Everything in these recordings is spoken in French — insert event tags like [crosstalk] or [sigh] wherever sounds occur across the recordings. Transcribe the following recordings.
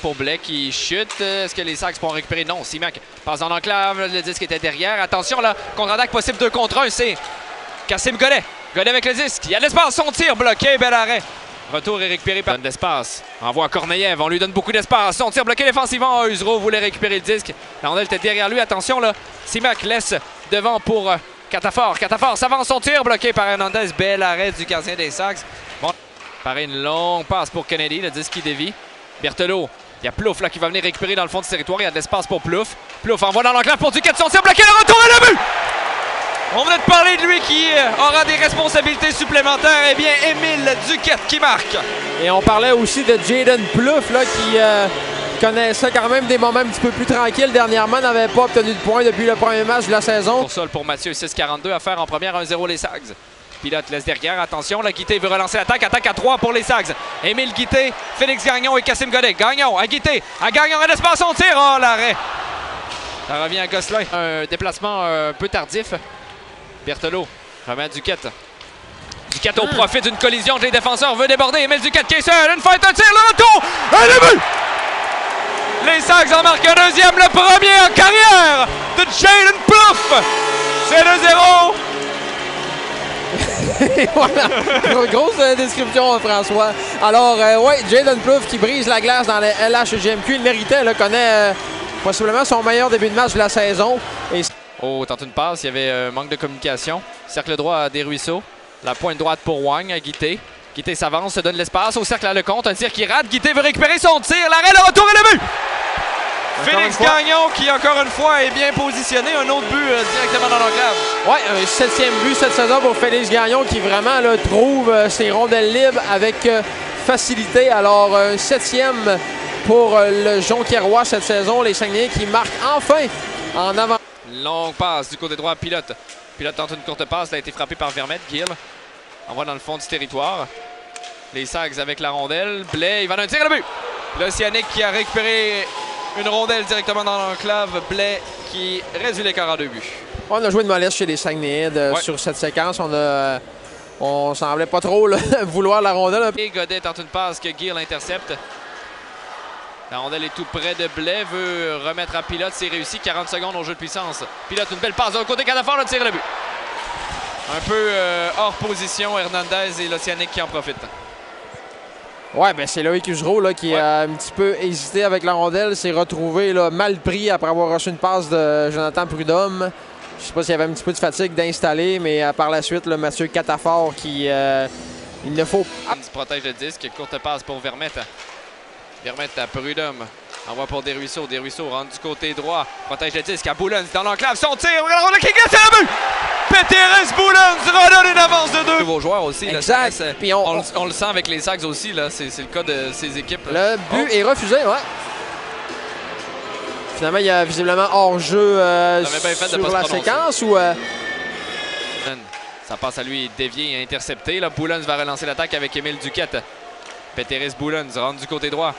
Pour Blais qui chute. Est-ce que les Sacs pourront récupérer? Non, Simac passe dans l'enclave. Le disque était derrière. Attention là, contre-attaque possible 2 contre 1. C'est Cassim Godet. Godet avec le disque. Il y a de l'espace. Son tir bloqué. Bel arrêt. Retour est récupéré par d'espace. Envoie à. On lui donne beaucoup d'espace. Son tir bloqué défensivement. Usro voulait récupérer le disque. La rondelle était derrière lui. Attention là. Simac laisse devant pour euh, Catafort. Catafort s'avance. Son tir bloqué par Hernandez. Bel arrêt du gardien des Sacs. Bon. Pareil, une longue passe pour Kennedy. Le disque qui dévie. Berthelot. Il y a Plouf là qui va venir récupérer dans le fond du territoire. Il y a de l'espace pour Plouf. Plouf envoie dans l'enclave pour Duquette. Son tir bloqué. Le retour et le but! On venait de parler de lui qui euh, aura des responsabilités supplémentaires. Eh bien, Émile Duquette qui marque. Et on parlait aussi de Jaden Plouf là, qui euh, connaissait quand même des moments un petit peu plus tranquilles dernièrement. N'avait pas obtenu de points depuis le premier match de la saison. Pour sol pour Mathieu, 6-42 à faire en première 1-0 les Sags. Pilote laisse derrière. Attention, la Guité veut relancer l'attaque. Attaque à 3 pour les Sags. Émile Guité, Félix Gagnon et Cassim Godet. Gagnon à Guité. À Gagnon, un espace, on tire. Oh, l'arrêt. Ça revient à Gosselin. Un déplacement un peu tardif. Berthelot remet à Duquette. Duquette au profit d'une collision que les défenseurs veut déborder. Émile Duquette qui est seul. Une fête, un tir, le retour. Un but! Les Sags en marquent un deuxième, le premier en carrière de Jaden Plouffe. C'est 2-0. [laughs] Voilà, grosse euh, description, François. Alors, euh, ouais, Jaden Plouffe qui brise la glace dans le LHGMQ. Il méritait, là, connaît euh, possiblement son meilleur début de match de la saison. Et... Oh, tente une passe, il y avait un manque de communication. Cercle droit à Desruisseaux. La pointe droite pour Wang à Guité. Guité s'avance, se donne l'espace au cercle à Lecomte. Un tir qui rate. Guité veut récupérer son tir. L'arrêt, le retour et le but! Félix Gagnon qui, encore une fois, est bien positionné. Un autre but euh, directement dans l'enclave. Ouais, un septième but cette saison pour Félix Gagnon qui vraiment là, trouve euh, ses rondelles libres avec euh, facilité. Alors, un septième pour le Jonquiérois cette saison. Les Saguenayens qui marquent enfin en avant. Longue passe du côté droit, Pilote. Pilote tente une courte passe. Elle a été frappée par Vermette. Gill envoie dans le fond du territoire. Les Sags avec la rondelle. Blais, il va d'un tir le but. L'Océanique qui a récupéré une rondelle directement dans l'enclave. Blais qui réduit l'écart à deux buts. On a joué de mollesse chez les Saguenayens ouais. sur cette séquence. On a, on semblait pas trop là, [laughs] vouloir la rondelle. Et Godet tente une passe que Gill intercepte. La rondelle est tout près de Blais, veut remettre à Pilote. C'est réussi. 40 secondes au jeu de puissance. Pilote, une belle passe de côté. Cadafort, le tir le but. Un peu euh, hors position, Hernandez et l'Océanique qui en profitent. Ouais, ben c'est Loïc Usereau là, qui ouais. a un petit peu hésité avec la rondelle, s'est retrouvé là, mal pris après avoir reçu une passe de Jonathan Prudhomme. Je sais pas s'il y avait un petit peu de fatigue d'installer, mais euh, par la suite, là, Mathieu Catafort qui. Euh, il ne faut pas. Il protège le disque, courte passe pour Vermette. Vermette à Prudhomme. Envoie pour Desruisseaux. Desruisseaux rentre du côté droit. Protège le disque à Boulons dans l'enclave. Son tir. La rondelle qui glisse, c'est le but! Redonne une avance de deux. Nouveau joueur aussi. Exact. Là, Puis on, on, on, le sent avec les Sags aussi. C'est le cas de ces équipes. Là. Le but oh. est refusé, ouais. Finalement, il y a visiblement hors-jeu euh, sur la séquence ou... Euh... Ça passe à lui, dévié et intercepté. Là, Boulons va relancer l'attaque avec Émile Duquette. Peteres Boulons rentre du côté droit.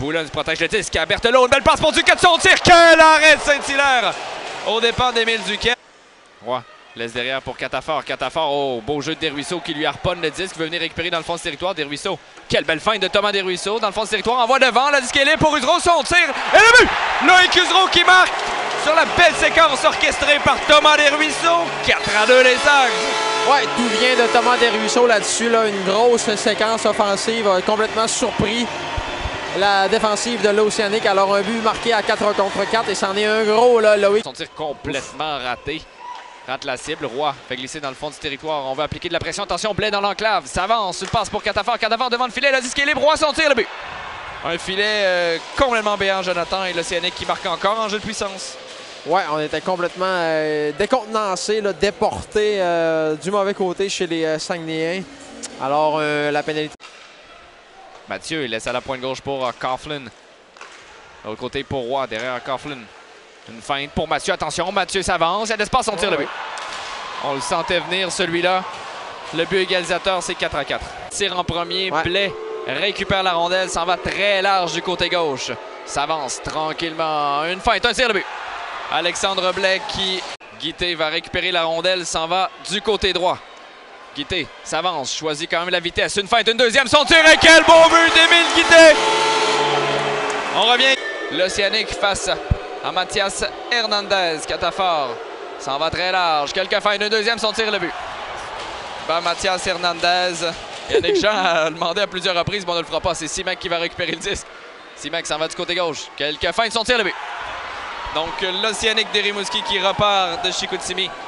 Boulons protège le disque à Berthelot. Une belle passe pour Duquette. Son tir. Quel arrêt Saint-Hilaire au départ d'Émile Duquette. Ouais. Laisse derrière pour Catafort. Catafort, oh, beau jeu de Desruisseaux qui lui harponne le disque. Veut venir récupérer dans le fond du territoire. Desruisseaux. Quelle belle feinte de Thomas Desruisseaux. Dans le fond du territoire, envoie devant. La disque est libre pour Usreau. Son tir. Et le but! Loïc Usreau qui marque sur la belle séquence orchestrée par Thomas Desruisseaux. 4 à 2 les Sags. Ouais, tout vient de Thomas Desruisseaux là-dessus. Là, une grosse séquence offensive. Complètement surpris la défensive de l'Océanique. Alors un but marqué à 4 contre 4 et c'en est un gros là, Loïc. Son tir complètement raté. Rate la cible. Roy fait glisser dans le fond du territoire. On va appliquer de la pression. Attention, Blais dans l'enclave. Ça avance. Une passe pour Catafort. Catafort devant le filet. La disque est libre. Roy son tir, le but. Un filet euh, complètement béant, Jonathan. Et l'Océanique qui marque encore en jeu de puissance. Ouais, on était complètement euh, décontenancé, là, déporté euh, du mauvais côté chez les euh, Saguenayens. Alors, la pénalité. Mathieu, il laisse à la pointe gauche pour Coughlin. L'autre côté pour Roy, derrière Coughlin. Une feinte pour Mathieu. Attention, Mathieu s'avance. Il y a de l'espace, on tire le but. On le sentait venir, celui-là. Le but égalisateur, c'est 4 à 4. Tire en premier, ouais. Blais récupère la rondelle, s'en va très large du côté gauche. S'avance tranquillement. Une feinte, un tir de but. Alexandre Blais qui, Guité va récupérer la rondelle, s'en va du côté droit. Guité s'avance, choisit quand même la vitesse. Une feinte, une deuxième, son tir et quel beau but d'Émile Guité! L'Océanique face à Mathias Hernandez. Catafort s'en va très large. Quelques fins. Une deuxième, son tir le but. Ben, Mathias Hernandez. Yannick Jean a [laughs] demandé à plusieurs reprises, mais on ne le fera pas. C'est Simac qui va récupérer le disque. Simac s'en va du côté gauche. Quelques fins son tir le but. Donc, l'Océanique de Rimouski qui repart de Chicoutimi